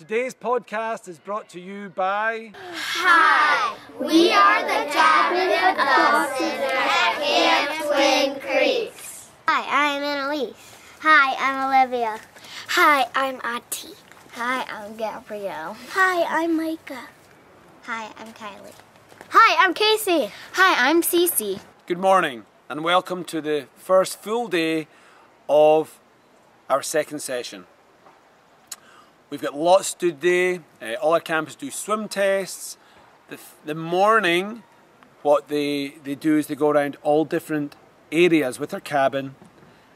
Today's podcast is brought to you by. Hi, we are the Cabin Adult at Camp Twin Creeks. Hi, I'm Annalise. Hi, I'm Olivia. Hi, I'm Ati. Hi, I'm Gabrielle. Hi, I'm Micah. Hi, I'm Kylie. Hi, I'm Casey. Hi, I'm Cece. Good morning and welcome to the first full day of our second session. We've got lots to do today. Uh, all our campus do swim tests. The, the morning, what they, they do is they go around all different areas with their cabin.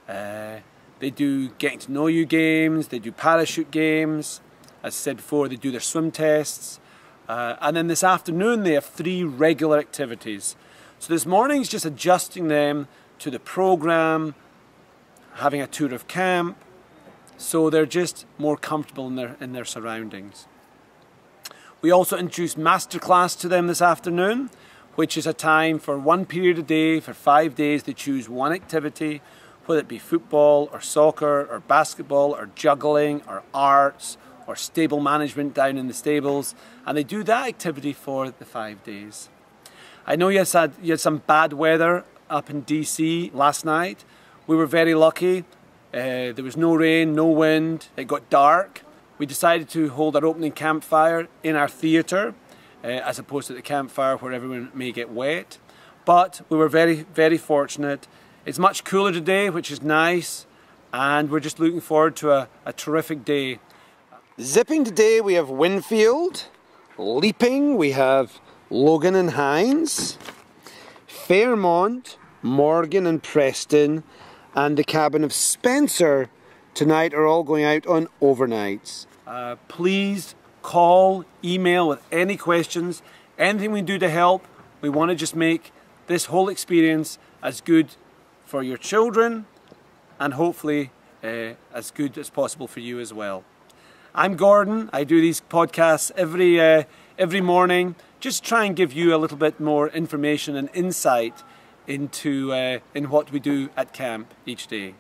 Uh, they do getting to know you games, they do parachute games. As I said before, they do their swim tests. Uh, and then this afternoon, they have three regular activities. So this morning is just adjusting them to the program, having a tour of camp, so they're just more comfortable in their, in their surroundings. We also introduced masterclass to them this afternoon, which is a time for one period a day for five days. They choose one activity, whether it be football or soccer or basketball or juggling or arts or stable management down in the stables, and they do that activity for the five days. I know you had, you had some bad weather up in DC last night. We were very lucky. Uh, there was no rain, no wind, it got dark. We decided to hold our opening campfire in our theatre uh, as opposed to the campfire where everyone may get wet. But we were very, very fortunate. It's much cooler today, which is nice, and we're just looking forward to a, a terrific day. Zipping today, we have Winfield. Leaping, we have Logan and Hines. Fairmont, Morgan and Preston and the cabin of Spencer tonight are all going out on overnights. Uh, please call, email with any questions, anything we do to help. We want to just make this whole experience as good for your children and hopefully uh, as good as possible for you as well. I'm Gordon. I do these podcasts every uh, every morning. Just try and give you a little bit more information and insight into uh, in what we do at camp each day.